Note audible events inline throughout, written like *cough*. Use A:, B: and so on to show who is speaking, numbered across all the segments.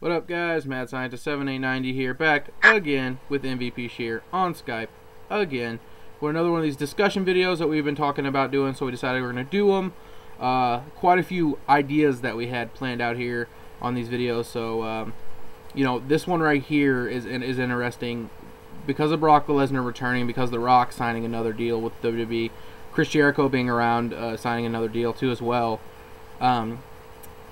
A: What up, guys? Mad Scientist 7890 here, back again with MVP Shear on Skype again for another one of these discussion videos that we've been talking about doing. So we decided we're going to do them. Uh, quite a few ideas that we had planned out here on these videos. So um, you know, this one right here is is interesting because of Brock Lesnar returning, because The Rock signing another deal with WWE, Chris Jericho being around, uh, signing another deal too as well. Um,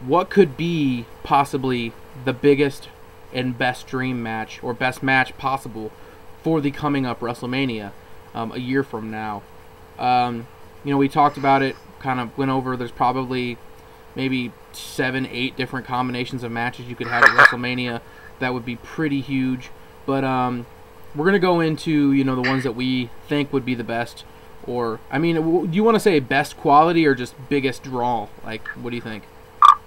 A: what could be possibly the biggest and best dream match or best match possible for the coming up WrestleMania um, a year from now. Um, you know, we talked about it, kind of went over. There's probably maybe seven, eight different combinations of matches you could have at WrestleMania that would be pretty huge. But um, we're gonna go into you know the ones that we think would be the best. Or I mean, do you want to say best quality or just biggest draw? Like, what do you think?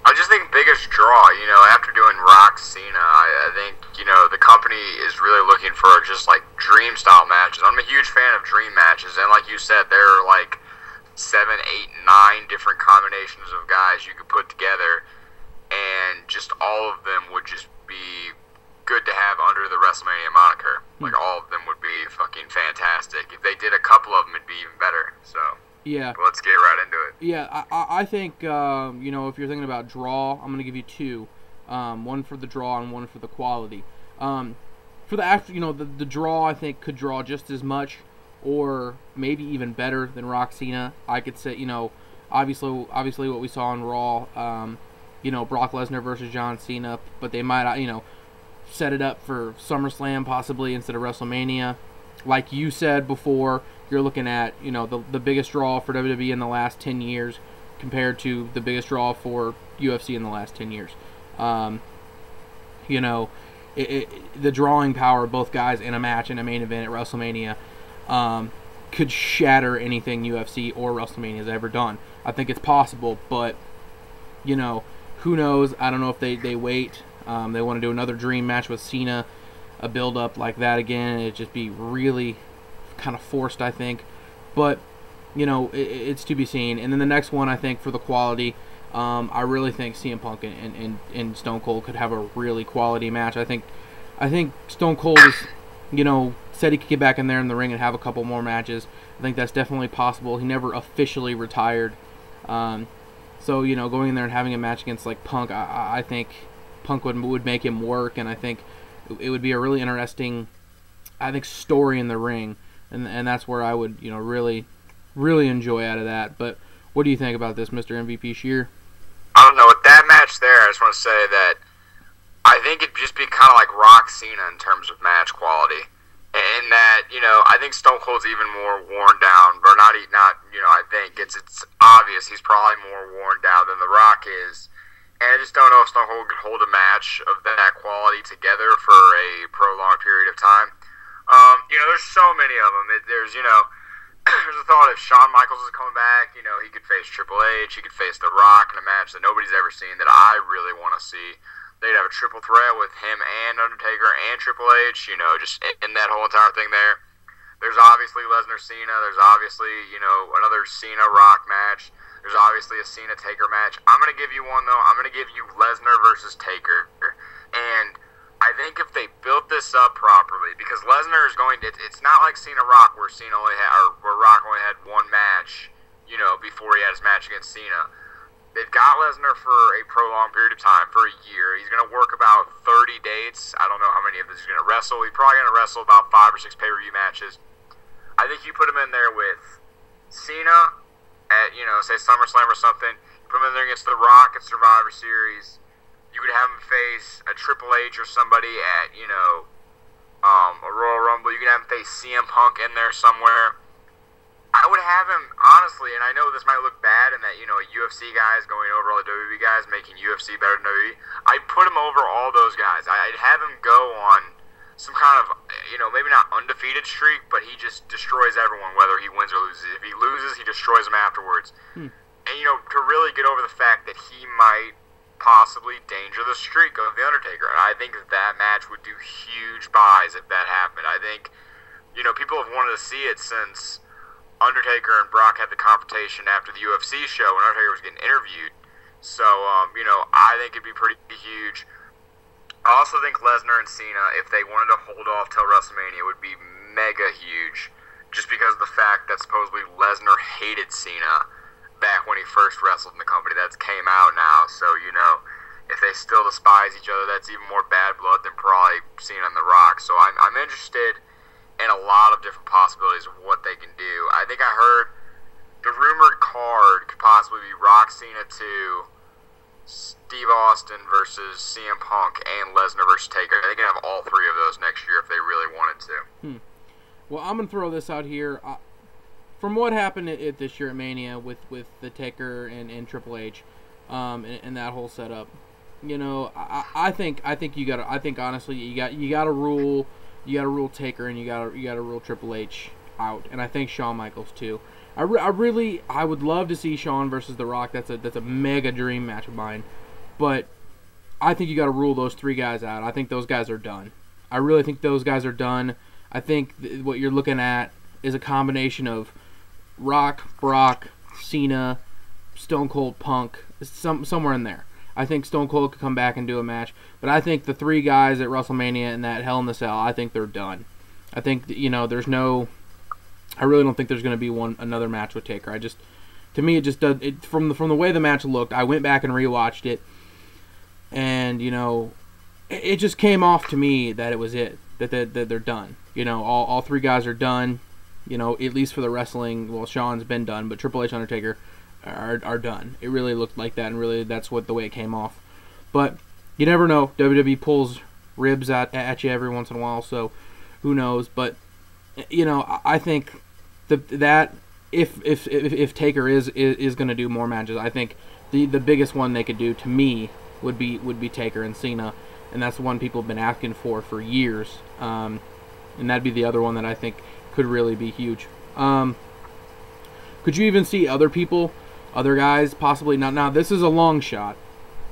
B: I just think biggest draw, you know, after doing Rock Cena, I, I think, you know, the company is really looking for just like dream style matches. I'm a huge fan of dream matches, and like you said, there are like seven, eight, nine different combinations of guys you could put together, and just all of them would just be good to have under the WrestleMania moniker. Hmm. Like all of them would be fucking fantastic. If they did a couple of them, it'd be even better. So.
A: Yeah.
B: Let's get right into it.
A: Yeah, I, I think um, you know if you're thinking about draw, I'm gonna give you two, um, one for the draw and one for the quality. Um, for the after, you know, the, the draw I think could draw just as much, or maybe even better than Rock Cena. I could say, you know, obviously, obviously what we saw on Raw, um, you know, Brock Lesnar versus John Cena, but they might, uh, you know, set it up for SummerSlam possibly instead of WrestleMania. Like you said before, you're looking at you know the the biggest draw for WWE in the last 10 years compared to the biggest draw for UFC in the last 10 years. Um, you know, it, it, the drawing power of both guys in a match in a main event at WrestleMania um, could shatter anything UFC or WrestleMania has ever done. I think it's possible, but you know, who knows? I don't know if they they wait. Um, they want to do another dream match with Cena, a build up like that again. It'd just be really kind of forced, I think. But you know, it, it's to be seen. And then the next one, I think, for the quality, um, I really think CM Punk and, and, and Stone Cold could have a really quality match. I think, I think Stone Cold is, you know, said he could get back in there in the ring and have a couple more matches. I think that's definitely possible. He never officially retired. Um, so you know, going in there and having a match against like Punk, I, I think Punk would would make him work, and I think it would be a really interesting, I think, story in the ring and and that's where I would you know really really enjoy out of that. But what do you think about this, Mr. MVP Shear?
B: I don't know. With that match there, I just want to say that I think it'd just be kind of like Rock Cena in terms of match quality. In that, you know, I think Stone Cold's even more worn down, not, not, you know, I think it's it's obvious he's probably more worn down than The Rock is, and I just don't know if Stone Cold could hold a match of that quality together for a prolonged period of time. Um, you know, there's so many of them. It, there's, you know, *clears throat* there's a thought if Shawn Michaels is coming back, you know, he could face Triple H, he could face The Rock in a match that nobody's ever seen that I really want to see. They'd have a triple threat with him and Undertaker and Triple H, you know, just in that whole entire thing there. There's obviously Lesnar Cena. There's obviously, you know, another Cena Rock match. There's obviously a Cena Taker match. I'm going to give you one, though. I'm going to give you Lesnar versus Taker. And I think if they built this up properly, because Lesnar is going to, it's not like Cena Rock where Cena only had, or where Rock only had one match, you know, before he had his match against Cena. They've got Lesnar for a prolonged period of time, for a year. He's going to work about 30 dates. I don't know how many of these he's going to wrestle. He's probably going to wrestle about five or six pay per view matches. I think you put him in there with Cena at, you know, say SummerSlam or something. Put him in there against The Rock at Survivor Series you could have him face a Triple H or somebody at you know um, a Royal Rumble. You could have him face CM Punk in there somewhere. I would have him honestly, and I know this might look bad, and that you know a UFC guy is going over all the WWE guys, making UFC better than WWE. I'd put him over all those guys. I'd have him go on some kind of you know maybe not undefeated streak, but he just destroys everyone whether he wins or loses. If he loses, he destroys them afterwards. Hmm. And you know to really get over the fact that he might possibly danger the streak of The Undertaker. And I think that, that match would do huge buys if that happened. I think, you know, people have wanted to see it since Undertaker and Brock had the confrontation after the UFC show when Undertaker was getting interviewed. So, um, you know, I think it'd be pretty huge. I also think Lesnar and Cena, if they wanted to hold off till WrestleMania, would be mega huge, just because of the fact that supposedly Lesnar hated Cena back when he first wrestled in the company. That's came out now, so you know, if they still despise each other, that's even more bad blood than probably Cena and The Rock. So I'm, I'm interested in a lot of different possibilities of what they can do. I think I heard the rumored card could possibly be Rock Cena 2, Steve Austin versus CM Punk, and Lesnar versus Taker. They can have all three of those next year if they really wanted to.
A: Hmm. Well, I'm gonna throw this out here. Uh, from what happened at, at, this year at Mania with, with the Taker and, and Triple H, um, and, and that whole setup, you know, I, I think I think you got I think honestly you got you got to rule you got to rule Taker and you got you got to rule Triple H out, and I think Shawn Michaels too. I, re- I really I would love to see Shawn versus The Rock. That's a that's a mega dream match of mine, but I think you got to rule those three guys out. I think those guys are done. I really think those guys are done. I think th- what you're looking at is a combination of Rock, Brock, Cena, Stone Cold, Punk, some somewhere in there. I think Stone Cold could come back and do a match, but I think the three guys at WrestleMania and that Hell in the Cell, I think they're done. I think you know there's no I really don't think there's going to be one another match with Taker. I just, to me, it just does. It from the from the way the match looked. I went back and rewatched it, and you know, it, it just came off to me that it was it. That, that, that they're done. You know, all, all three guys are done. You know, at least for the wrestling. Well, Shawn's been done, but Triple H, Undertaker, are are done. It really looked like that, and really that's what the way it came off. But you never know. WWE pulls ribs at at you every once in a while, so who knows? But you know, I think the that if if if, if Taker is is, is going to do more matches, I think the the biggest one they could do to me would be would be Taker and Cena, and that's the one people have been asking for for years. Um, and that'd be the other one that I think could really be huge. Um, could you even see other people, other guys, possibly not? Now this is a long shot,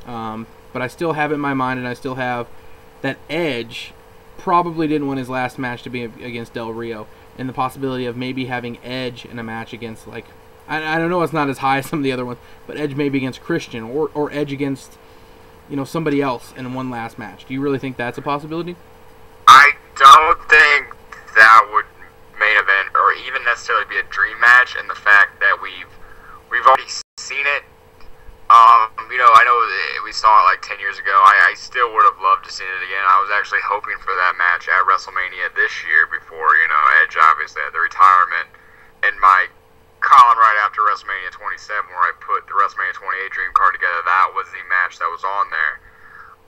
A: um, but I still have it in my mind, and I still have that Edge probably didn't win his last match to be against Del Rio, and the possibility of maybe having Edge in a match against like I, I don't know it's not as high as some of the other ones, but Edge maybe against Christian or or Edge against you know somebody else in one last match. Do you really think that's a possibility?
B: I don't think that would main event or even necessarily be a dream match, and the fact that we've we've already seen it um, you know, I know we saw it like 10 years ago. I, I still would have loved to see it again. I was actually hoping for that match at WrestleMania this year before, you know, Edge obviously had the retirement. And my column right after WrestleMania 27, where I put the WrestleMania 28 dream card together, that was the match that was on there.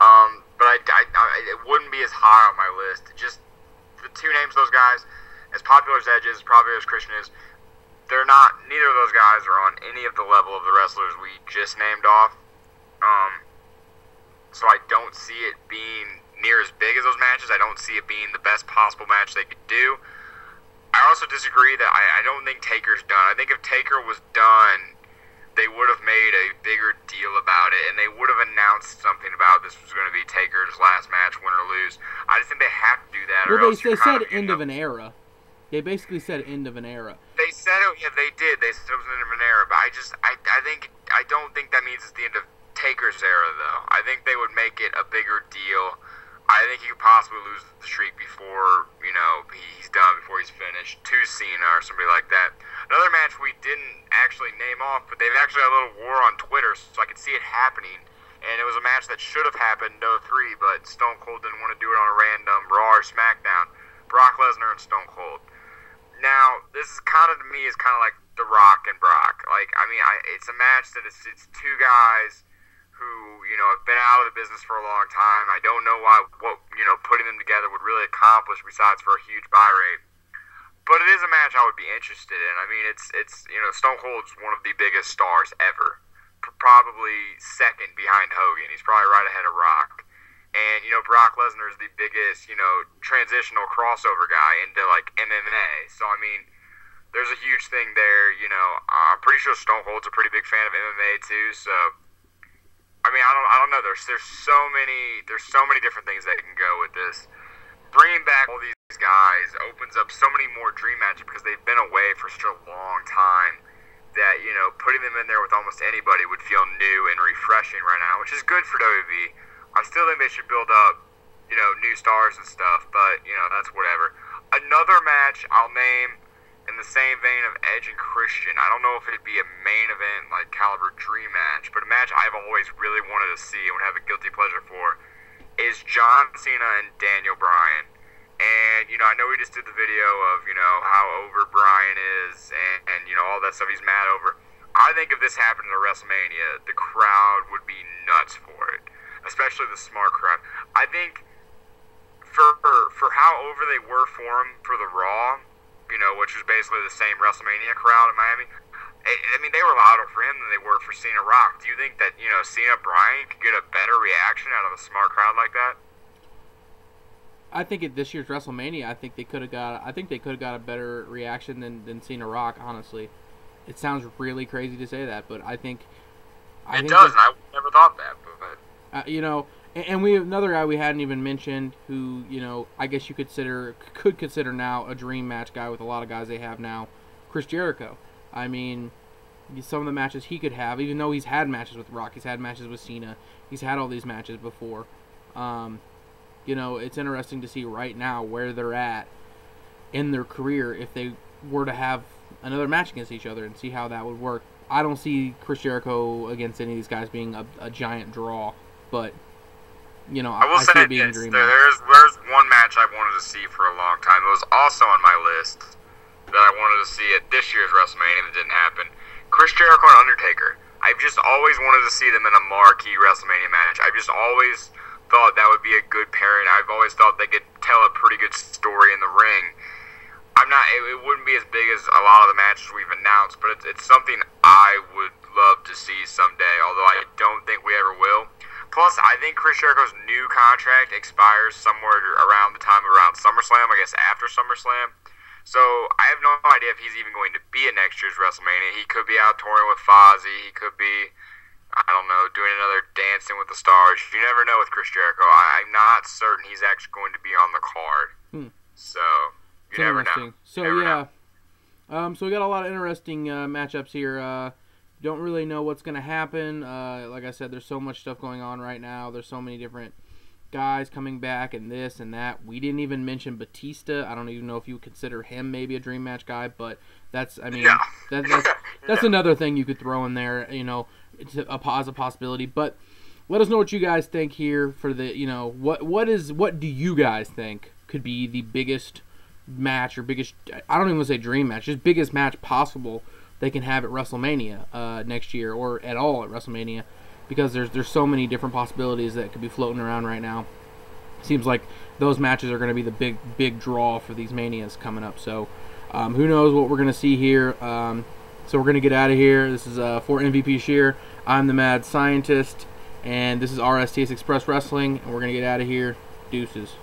B: Um, but I, I, I, it as high on my list. Just the two names those guys, as popular as Edge is, as popular as Christian is, they're not. Neither of those guys are on any of the level of the wrestlers we just named off. Um, so I don't see it being near as big as those matches. I don't see it being the best possible match they could do. I also disagree that I, I don't think Taker's done. I think if Taker was done, they would have made a bigger deal about it, and they would have announced something about this was going to be Taker's last match, win or lose. I just think they have to do that.
A: Well, they, they said end of an era. They basically said end of an era.
B: They said it. Yeah, they did. They said it was the end of an era. But I just, I, I think, I don't think that means it's the end of Taker's era, though. I think they would make it a bigger deal. I think he could possibly lose the streak before you know he's done, before he's finished to Cena or somebody like that. Another match we didn't actually name off, but they've actually had a little war on Twitter, so I could see it happening. And it was a match that should have happened no 03, but Stone Cold didn't want to do it on a random Raw or SmackDown. Brock Lesnar and Stone Cold. Now, this is kind of to me is kind of like The Rock and Brock. Like, I mean, I, it's a match that it's, it's two guys who you know have been out of the business for a long time. I don't know why what you know putting them together would really accomplish besides for a huge buy rate. But it is a match I would be interested in. I mean, it's it's you know Stone Cold's one of the biggest stars ever, probably second behind Hogan. He's probably right ahead of Rock. And you know Brock Lesnar is the biggest, you know, transitional crossover guy into like MMA. So I mean, there's a huge thing there. You know, I'm pretty sure Stone Cold's a pretty big fan of MMA too. So I mean, I don't, I don't know. There's there's so many there's so many different things that can go with this. Bringing back all these guys opens up so many more dream matches because they've been away for such a long time that you know putting them in there with almost anybody would feel new and refreshing right now, which is good for WWE. I still think they should build up you know, new stars and stuff. But you know, that's whatever. Another match I'll name in the same vein of Edge and Christian. I don't know if it'd be a main event like caliber dream match, but a match I've always really wanted to see and would have a guilty pleasure for is John Cena and Daniel Bryan. And you know, I know we just did the video of you know how over Bryan is, and, and you know all that stuff he's mad over. I think if this happened at WrestleMania, the crowd would be nuts for it, especially the smart crowd. I think for for how over they were for him for the Raw, you know, which was basically the same WrestleMania crowd in Miami. I, I mean, they were louder for him than they were for Cena Rock. Do you think that you know Cena Bryan could get a better reaction out of a smart crowd like that?
A: I think at this year's WrestleMania, I think they could have got. I think they could have got a better reaction than than Cena Rock. Honestly, it sounds really crazy to say that, but I think.
B: I it think does. That, I never thought that,
A: but uh, you know, and, and, we have another guy we hadn't even mentioned, who you know, I guess you consider could consider now a dream match guy with a lot of guys they have now, Chris Jericho. I mean, some of the matches he could have, even though he's had matches with Rock, he's had matches with Cena, he's had all these matches before. Um, you know, it's interesting to see right now where they're at in their career if they were to have another match against each other and see how that would work. I don't see Chris Jericho against any of these guys being a, a giant draw, but you know,
B: I will
A: I
B: say this: there, there's there's one match I wanted to see for a long time. It was also on my list that I wanted to see at this year's WrestleMania that didn't happen. Chris Jericho and Undertaker. I've just always wanted to see them in a marquee WrestleMania match. I've just always thought that would be a good pairing. I've always thought they could tell a pretty good story in the ring. I'm not. It, it wouldn't be as big as a lot of the matches we've announced, but it's, it's something I would love to see someday. Although I don't think we ever will. Plus, I think Chris Jericho's new contract expires somewhere around the time around SummerSlam. I guess after SummerSlam. So I have no idea if he's even going to be at next year's WrestleMania. He could be out touring with Fozzy. He could be I don't know, doing another Dancing with the Stars. You never know with Chris Jericho. I, am not certain he's actually going to be on the card. Hmm. So you
A: so
B: never know.
A: So
B: never
A: yeah, know. Um, so we got a lot of interesting uh, matchups here. Uh, don't really know what's going to happen. Uh, like I said, there's so much stuff going on right now. There's so many different guys coming back and this and that. We didn't even mention Batista. I don't even know if you would consider him maybe a dream match guy, but that's I mean
B: yeah.
A: that, that's *laughs* that's yeah. another thing you could throw in there. You know, a, a possibility. But let us know what you guys think here for the you know what what is what do you guys think could be the biggest match or biggest I don't even want to say dream match, just biggest match possible they can have at WrestleMania uh, next year or at all at WrestleMania because there's there's so many different possibilities that could be floating around right now. Seems like those matches are going to be the big big draw for these manias coming up. So um, who knows what we're going to see here. Um, so we're going to get out of here. This is uh, for MVP Shear. I'm the Mad Scientist, and this is RSTS Express Wrestling, and we're going to get out of here. Deuces.